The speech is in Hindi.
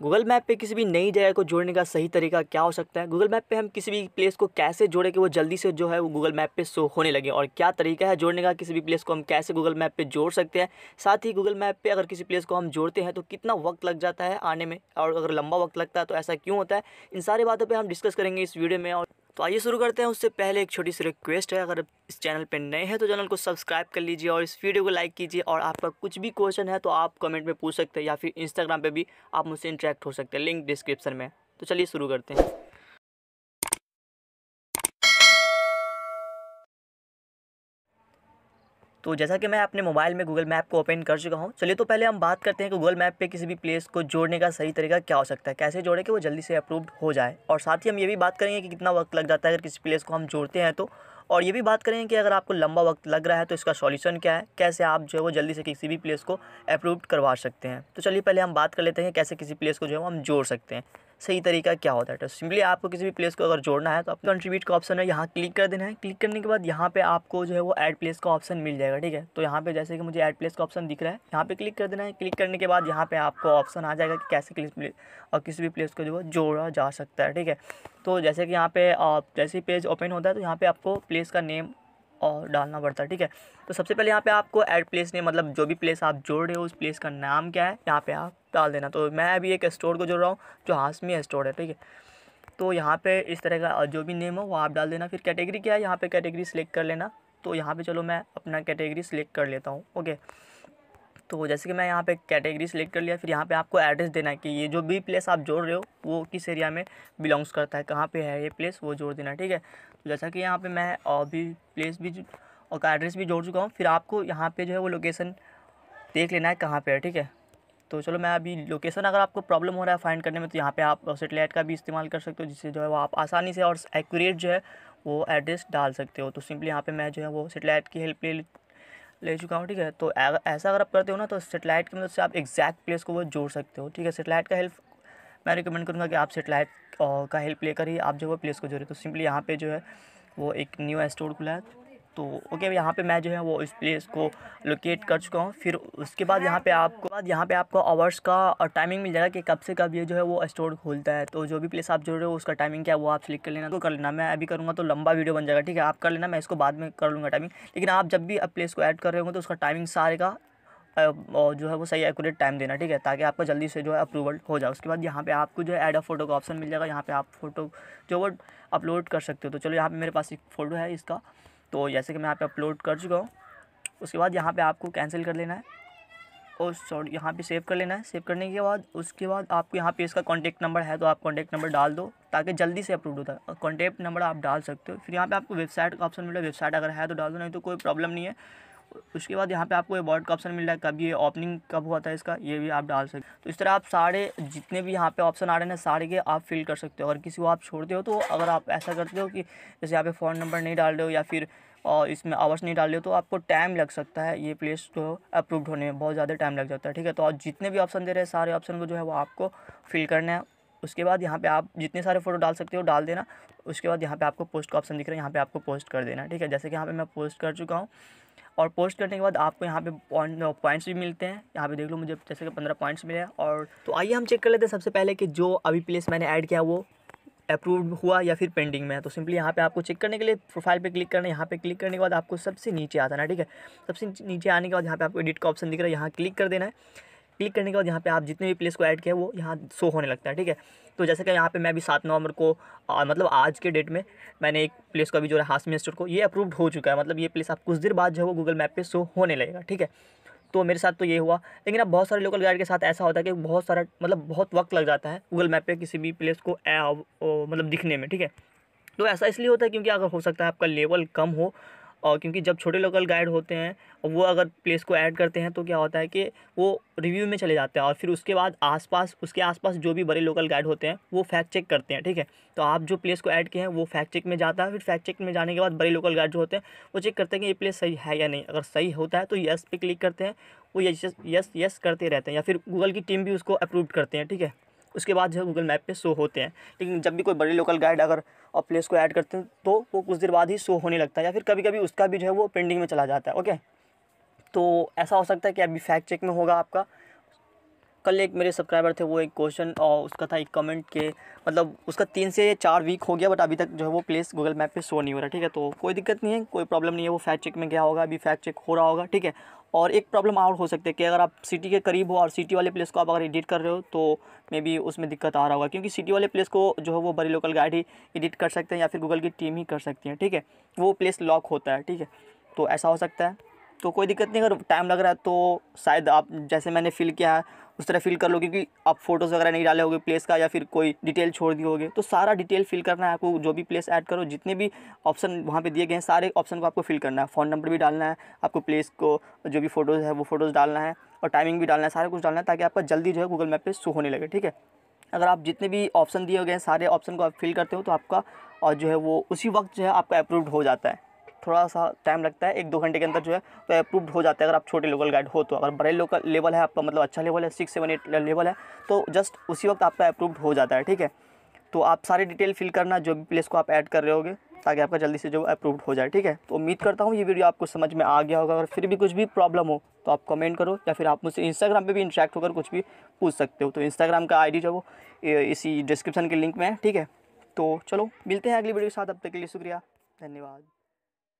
गूगल मैप पे किसी भी नई जगह को जोड़ने का सही तरीका क्या हो सकता है? गूगल मैप पे हम किसी भी प्लेस को कैसे जोड़े कि वो जल्दी से जो है वो गूगल मैप पे शो होने लगे? और क्या तरीका है जोड़ने का? किसी भी प्लेस को हम कैसे गूगल मैप पे जोड़ सकते हैं? साथ ही गूगल मैप पे अगर किसी प्लेस को हम जोड़ते हैं तो कितना वक्त लग जाता है आने में? और अगर लंबा वक्त लगता है तो ऐसा क्यों होता है? इन सारी बातों पर हम डिस्कस करेंगे इस वीडियो में और तो आइए शुरू करते हैं। उससे पहले एक छोटी सी रिक्वेस्ट है। अगर इस चैनल पर नए हैं तो चैनल को सब्सक्राइब कर लीजिए और इस वीडियो को लाइक कीजिए। और आपका कुछ भी क्वेश्चन है तो आप कमेंट में पूछ सकते हैं या फिर इंस्टाग्राम पर भी आप मुझसे इंटरेक्ट हो सकते हैं। लिंक डिस्क्रिप्शन में। तो चलिए शुरू करते हैं। तो जैसा कि मैं अपने मोबाइल में गूगल मैप को ओपन कर चुका हूँ, चलिए तो पहले हम बात करते हैं कि गूगल मैप पे किसी भी प्लेस को जोड़ने का सही तरीका क्या हो सकता है, कैसे जोड़े कि वो जल्दी से अप्रूव्ड हो जाए। और साथ ही हम ये भी बात करेंगे कि कितना वक्त लग जाता है अगर किसी प्लेस को हम जोड़ते हैं तो। और ये भी बात करेंगे कि अगर आपको लंबा वक्त लग रहा है तो इसका सॉल्यूशन क्या है, कैसे आप जो है वो जल्दी से किसी भी प्लेस को अप्रूव करवा सकते हैं। तो चलिए पहले हम बात कर लेते हैं कैसे किसी प्लेस को जो है हम जोड़ सकते हैं। सही तरीका क्या होता है? तो सिंपली आपको किसी भी प्लेस को अगर जोड़ना है तो आप कंट्रीब्यूट का ऑप्शन है, यहाँ क्लिक कर देना है। क्लिक करने के बाद यहाँ पे आपको जो है वो ऐड प्लेस का ऑप्शन मिल जाएगा, ठीक है? तो यहाँ पे जैसे कि मुझे ऐड प्लेस का ऑप्शन दिख रहा है, यहाँ पे क्लिक कर देना है। क्लिक करने के बाद यहाँ पे आपको ऑप्शन आ जाएगा कि कैसे प्लेस और किसी भी प्लेस को जो जोड़ा जा सकता है, ठीक है? तो जैसे कि यहाँ पे जैसे पेज ओपन होता है तो यहाँ पे आपको प्लेस का नेम और डालना पड़ता है, ठीक है? तो सबसे पहले यहाँ पे आपको एड प्लेस ने मतलब जो भी प्लेस आप जोड़ रहे हो, उस प्लेस का नाम क्या है, यहाँ पे आप डाल देना। तो मैं अभी एक स्टोर को जोड़ रहा हूँ, जो हाशमी स्टोर है, ठीक है? तो यहाँ पे इस तरह का, जो भी नेम हो, वो आप डाल देना। फिर कैटेगरी क्या है, यहाँ पर कैटेगरी सेलेक्ट कर लेना। तो यहाँ पर चलो मैं अपना कैटेगरी सेलेक्ट कर लेता हूँ ओके तो जैसे कि मैं यहाँ पे कैटेगरी सेलेक्ट कर लिया, फिर यहाँ पे आपको एड्रेस देना है कि ये जो भी प्लेस आप जोड़ रहे हो, वो किस एरिया में बिलोंग्स करता है, कहाँ पे है ये प्लेस वो जोड़ देना, ठीक है? तो जैसा कि यहाँ पे मैं अभी प्लेस भी और का एड्रेस भी जोड़ चुका हूँ, फिर आपको यहाँ पर जो है वो लोकेसन देख लेना है कहाँ पर है, ठीक है? तो चलो मैं अभी लोकेशन अगर आपको प्रॉब्लम हो रहा है फाइंड करने में तो यहाँ पे आप सेटेलाइट का भी इस्तेमाल कर सकते हो, जिससे जो है वो आप आसानी से और एक्यूरेट जो है वो एड्रेस डाल सकते हो। तो सिंपली यहाँ पे मैं जो है वो सेटेलाइट की हेल्प ले ले चुका हूँ, ठीक है? तो ऐसा अगर आप करते हो ना तो सेटेलाइट की मदद से आप एग्जैक्ट प्लेस को वो जोड़ सकते हो, ठीक है? सेटेलाइट का हेल्प मैं रिकमेंड करूँगा कि आप सेटेलाइट का हेल्प लेकर ही आप जो वो प्लेस को जोड़े तो सिंपली यहाँ पर जो है वो एक न्यू स्टोर खुला है। तो ओके यहाँ पे मैं जो है वो इस प्लेस को लोकेट कर चुका हूँ। फिर उसके बाद यहाँ पे आपको, बाद यहाँ पे आपको आवर्स का और टाइमिंग मिल जाएगा कि कब से कब ये जो है वो स्टोर खोलता है। तो जो भी प्लेस आप जोड़ रहे हो, उसका टाइमिंग क्या है वो आप सिलेक्ट कर लेना। तो कर लेना, मैं अभी करूँगा तो लंबा वीडियो बन जाएगा, ठीक है? आप कर लेना, मैं इसको बाद में कर लूँगा टाइमिंग लेकिन आप जब भी अब प्लेस को ऐड कर रहे होंगे तो उसका टाइमिंग सारे का और जो है वो सही एक्यूरेट टाइम देना, ठीक है? ताकि आपका जल्दी से जो है अप्रूवल हो जाए। उसके बाद यहाँ पे आपको जो है ऐड अ फ़ोटो का ऑप्शन मिल जाएगा। यहाँ पे आप फ़ोटो जो वो अपलोड कर सकते हो। तो चलो, यहाँ पे मेरे पास एक फ़ोटो है इसका। तो जैसे कि मैं यहाँ पे अपलोड कर चुका हूँ, उसके बाद यहाँ पे आपको कैंसिल कर लेना है। और सॉरी यहाँ पे सेव कर लेना है। सेव करने के बाद, उसके बाद आपको यहाँ पे इसका कॉन्टैक्ट नंबर है तो आप कॉन्टैक्ट नंबर डाल दो, ताकि जल्दी से अप्रूव होता है। कॉन्टैक्ट नंबर आप डाल सकते हो। फिर यहाँ पर आपको वेबसाइट का ऑप्शन मिला। वेबसाइट अगर है तो डाल दो, नहीं तो कोई प्रॉब्लम नहीं है। उसके बाद यहाँ पे आपको अबाउट का ऑप्शन मिल रहा है। कब ये ओपनिंग कब हुआ था इसका, ये भी आप डाल सकते तो इस तरह आप सारे, जितने भी यहाँ पे ऑप्शन आ रहे हैं सारे के आप फिल कर सकते हो। अगर किसी को आप छोड़ते हो तो अगर आप ऐसा करते हो कि जैसे यहाँ पे फ़ोन नंबर नहीं डाल रहे हो या फिर और इसमें आवर्स नहीं डाल रहे हो तो आपको टाइम लग सकता है ये प्लेस को अप्रूव होने में। बहुत ज़्यादा टाइम लग जाता है, ठीक है? तो आप जितने भी ऑप्शन दे रहे हैं, सारे ऑप्शन को जो है वो आपको फिल करना है। उसके बाद यहाँ पे आप जितने सारे फ़ोटो डाल सकते हो, डाल देना। उसके बाद यहाँ पे आपको पोस्ट का ऑप्शन दिख रहा है, यहाँ पे आपको पोस्ट कर देना ठीक है? जैसे कि यहाँ पे मैं पोस्ट कर चुका हूँ। और पोस्ट करने के बाद आपको यहाँ पे पॉइंट्स भी मिलते हैं। यहाँ पे देख लो मुझे जैसे कि पंद्रह पॉइंट्स मिले और तो आइए हम चेक कर लेते हैं सबसे पहले कि जो अभी प्लेस मैंने ऐड किया वो अप्रूव हुआ या फिर पेंडिंग में है। तो सिंपली यहाँ पे आपको चेक करने के लिए प्रोफ़ाइल पे क्लिक करना है। यहाँ पे क्लिक करने के बाद आपको सबसे नीचे आता है ना, ठीक है? सबसे नीचे आने के बाद यहाँ पे आपको एडिट का ऑप्शन दिख रहा है। यहाँ क्लिक कर देना है। क्लिक करने के बाद यहाँ पे आप जितने भी प्लेस को ऐड किया वो यहाँ शो होने लगता है ठीक है? तो जैसे कि यहाँ पे मैं भी सात नवंबर को आ, मतलब आज के डेट में मैंने एक प्लेस को अभी जो है हासमी स्टोर को ये अप्रूव्ड हो चुका है। मतलब ये प्लेस आप कुछ देर बाद जो है वो गूगल मैप पर शो होने लगेगा ठीक है? तो मेरे साथ तो ये हुआ। लेकिन अब बहुत सारे लोकल गाइड के साथ ऐसा होता है कि बहुत सारा मतलब बहुत वक्त लग जाता है गूगल मैप पे किसी भी प्लेस को मतलब दिखने में ठीक है? तो ऐसा इसलिए होता है क्योंकि अगर हो सकता है आपका लेवल कम हो और क्योंकि जब छोटे लोकल गाइड होते हैं वो अगर प्लेस को ऐड करते हैं तो क्या होता है कि वो रिव्यू में चले जाते हैं, और फिर उसके बाद आसपास, उसके आसपास जो भी बड़े लोकल गाइड होते हैं, वो फैक्ट चेक करते हैं, ठीक है? तो आप जो प्लेस को ऐड किए हैं, वो फैक्ट चेक में जाता है, फिर फैक्ट चेक में जाने के बाद बड़े लोकल गाइड जो होते हैं, वो चेक करते हैं कि ये प्लेस सही है या नहीं। अगर सही होता है तो यस पे क्लिक करते हैं, वो यस यस यस करते रहते हैं, या फिर गूगल की टीम भी उसको अप्रूव करते हैं, ठीक है? उसके बाद जो है गूगल मैप पे शो होते हैं। लेकिन जब भी कोई बड़े लोकल गाइड अगर और प्लेस को ऐड करते हैं तो वो कुछ देर बाद ही शो होने लगता है या फिर कभी कभी उसका भी जो है वो पेंडिंग में चला जाता है ओके तो ऐसा हो सकता है कि अभी फैक्ट चेक में होगा आपका। कल एक मेरे सब्सक्राइबर थे, वो एक क्वेश्चन और उसका था एक कमेंट के मतलब उसका तीन से चार वीक हो गया बट अभी तक जो है वो प्लेस गूगल मैप पे शो नहीं हो रहा, ठीक है? तो कोई दिक्कत नहीं है, कोई प्रॉब्लम नहीं है, वो फैक्ट चेक में गया होगा, अभी फैक्ट चेक हो रहा होगा, ठीक है? और एक प्रॉब्लम और हो सकती है कि अगर आप सिटी के करीब हो और सिटी वाले प्लेस को आप अगर एडिट कर रहे हो तो मे बी उसमें दिक्कत आ रहा होगा। क्योंकि सिटी वाले प्लेस को जो है वो बड़ी लोकल गाइड ही एडिट कर सकते हैं या फिर गूगल की टीम ही कर सकती है, ठीक है? वो प्लेस लॉक होता है, ठीक है? तो ऐसा हो सकता है। तो कोई दिक्कत नहीं, अगर टाइम लग रहा है तो शायद आप, जैसे मैंने फिल किया है उस तरह फिल कर लो, क्योंकि आप फ़ोटोज़ वगैरह नहीं डाले होगे प्लेस का या फिर कोई डिटेल छोड़ दिए होगे तो सारा डिटेल फिल करना है आपको, जो भी प्लेस ऐड करो, जितने भी ऑप्शन वहाँ पे दिए गए हैं, सारे ऑप्शन को आपको फिल करना है। फ़ोन नंबर भी डालना है, आपको प्लेस को, जो भी फ़ोटोज़ है, वो फ़ोटोज़ डालना है, और टाइमिंग भी डालना है, सारा कुछ डालना है, ताकि आपका जल्दी जो है गूगल मैप पर शो होने लगे, ठीक है? अगर आप जितने भी ऑप्शन दिए गए हैं, सारे ऑप्शन को आप फिल करते हो तो आपका, और जो है वो उसी वक्त जो है आपका अप्रूव्ड हो जाता है। थोड़ा सा टाइम लगता है, एक दो घंटे के अंदर जो है तो अप्रूव्ड हो जाता है। अगर आप छोटे लोकल गाइड हो तो अगर बड़े लोकल लेवल है आपका मतलब अच्छा लेवल है सिक्स सेवन एट लेवल है तो जस्ट उसी वक्त आपका अप्रूव्ड हो जाता है, ठीक है? तो आप सारे डिटेल फिल करना, जो भी प्लेस को आप ऐड कर रहे होगे, ताकि आपका जल्दी से जो अप्रूव्ड हो जाए, ठीक है? तो उम्मीद करता हूँ ये वीडियो आपको समझ में आ गया होगा। अगर फिर भी कुछ भी प्रॉब्लम हो तो आप कमेंट करो, या फिर आप मुझसे इंस्टाग्राम पे भी इंटरेक्ट होकर कुछ भी पूछ सकते हो। तो इंस्टाग्राम का आईडी जो वो इसी डिस्क्रिप्शन के लिंक में है, ठीक है? तो चलो, मिलते हैं अगली वीडियो के साथ। अब तक के लिए शुक्रिया, धन्यवाद।